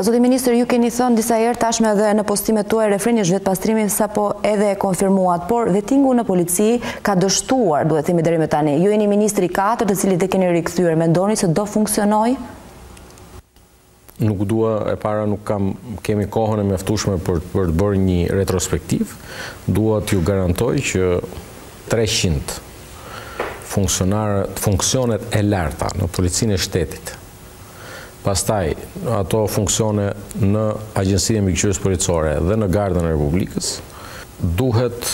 Zoti ministër, ju keni thënë disa herë tashmë edhe në postimet tuaja refreni është vetëpastrimi sapo edhe e konfirmuat, por vetingu në polici ka dështuar, duhet themi deri më tani. Ju jeni ministri i 4 të cilit e keni rikthyer, mendoni se do funksionojë? Nuk dua e para nuk kam, kemi kohën e mjaftushme për, për të bërë një retrospektivë, dua t'ju garantoj që 300 funksionet e larta në policinë e shtetit, pastaj ato funksione në Agjencinë e Mbikëqyrjes Policore dhe në Gardën e Republikës, duhet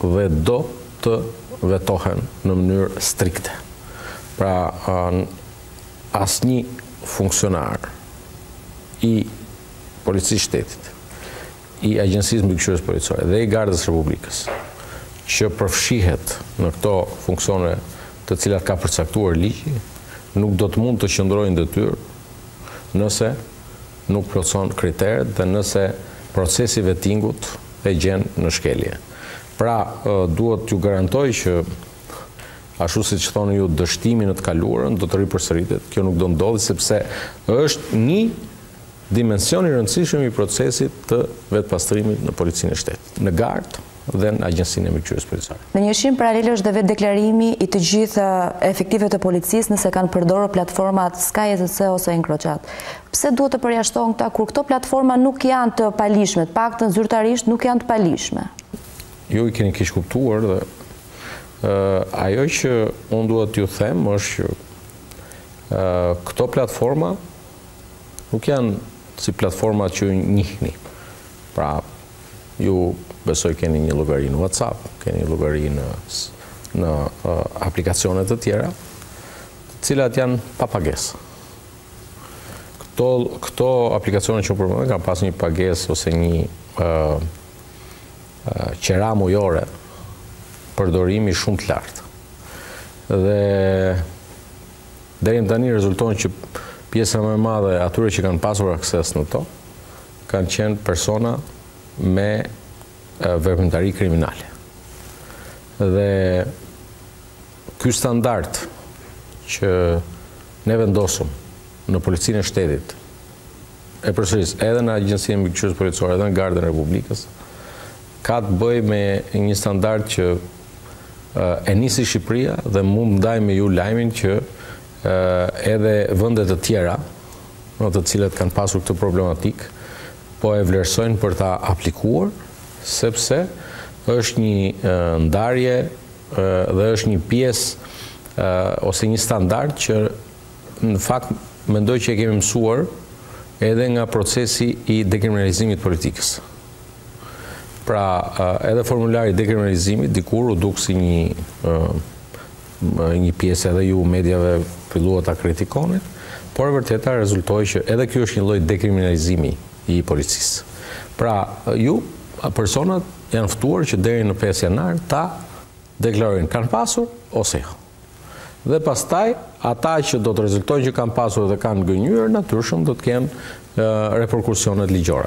dhe do të vetohen në mënyrë strikte. Pra, asnjë funksionar i Policisë së Shtetit, i Agjencisë së Mbikëqyrjes Policore dhe i Gardës së Republikës, që përfshihet në këto funksione të cilat ka përcaktuar ligji, nuk do të mund të qëndrojë në detyrë nëse nuk plotëson kriteret dhe nëse procesi i vetingut e gjen në shkelje. Pra, dua t'ju garantoj që ashtu siç thoni ju dështimi në të kaluarën do të ripërsëritet, kjo nuk do ndodhë sepse është një Dimension i rëndësishëm i procesit të vetëpastrimit në Policinë e Shtetit, në Gardë dhe në Agjencinë e Mbikëqyrjes Policore. Në një shinë paralele është dhe vetëdeklarimi i të gjithë efektivëve të policisë nëse kanë përdorur platformat Sky ECC ose Encrochat. Pse duhet të përjashtohen këta kur këto platforma nuk janë të paligjshme, të paktën zyrtarisht nuk janë të paligjshme? Jo, i keni keqkuptuar dhe ajo që unë dua t'ju them është që këto platforma nuk janë si platformat që ju njihni. Pra, ju besoj keni një llogari në WhatsApp, keni llogari në në aplikacione të tjera, të cilat janë pa pagesë. Këto këto aplikacione që përmendëm kanë pas një pagesë ose një ë qera mujore përdorimi shumë të lartë. Dhe Deri më tani rezulton që pjesa më e madhe e atyre që kanë pasur akses në to kanë qenë persona me veprimtari kriminale. Dhe ky standard që ne vendosëm në policinë e shtetit, e përsëris edhe në agjencinë e mbikëqyrjes policore, edhe në Gardën e Republikës, Ka të bëjë me një standard që e nisi Shqipëria dhe mund të ndaj me ju lajmin që edhe vende të tjera, ëh, të cilat kanë pasur këtë problematikë, po e vlerësojnë për ta aplikuar, sepse është një ndarje dhe është një pjesë ose një standard që në fakt mendoj që e kemi mësuar edhe nga procesi i dekriminalizimit të politikës. Pra, edhe formulari i dekriminalizimit dikur u duk si një një pjesë edhe ju mediat filluat ta kritikonit, por e vërteta rezultoi që edhe ky është një lloj dekriminalizimi i policisë. Pra, ju personat janë ftuar që deri në 5 janar ta deklarojnë kanë pasur ose jo. Dhe pastaj ata që do të rezultojnë që kanë pasur dhe kanë gënjyer natyrshëm do të kenë reperkusionet ligjore.